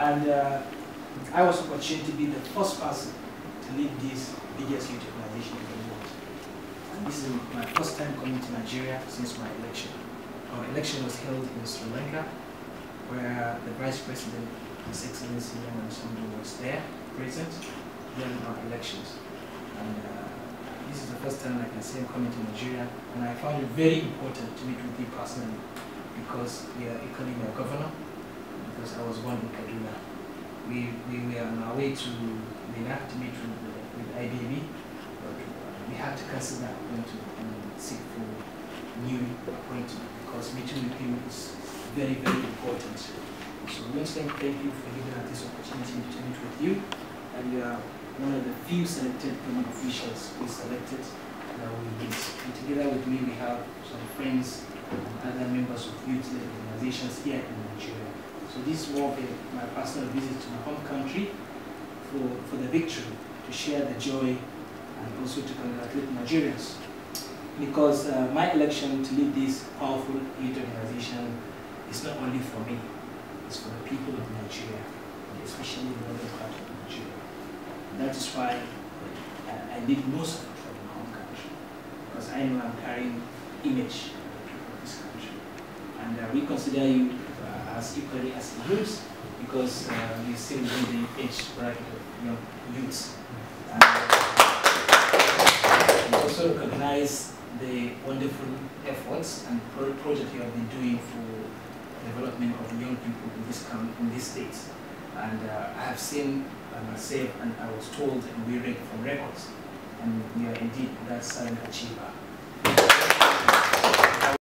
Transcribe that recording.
And uh, I was fortunate to be the first person to lead this biggest youth organization in the world. And this is my first time coming to Nigeria since my election. Our election was held in Sri Lanka, where the Vice President, His Excellency Namadi Sambo, was there, present, during our elections. And uh, this is the first time, I say, I'm coming to Nigeria, and I found it very important to meet with you personally, because we are equally my governor, because I was born in Kaduna. We, we were on our way to Minna to meet with, with IBB, but we had to cancel that appointment and seek for new appointment because meeting with you is very, very important. So once again, thank you for giving us this opportunity to meet with you. And you are one of the few selected government officials we selected that we meet. And together with me, we have some friends and other members of youth organizations here in Nigeria. So this is more of a, my personal visit to my home country for, for the victory, to share the joy and also to congratulate Nigerians because uh, my election to lead this powerful youth organization is not only for me, it's for the people of Nigeria, especially the northern part of Nigeria. And that is why I, I need no support from my home country, because I know I'm carrying image of the people of this country. And uh, we consider you uh, as equally as youths, because uh, you still in the age bracket of youths. We also recognize the wonderful efforts and pro project you have been doing for development of young people in this in this state. And uh, I have seen uh, myself and I was told and we read from records and we are indeed that silent achiever.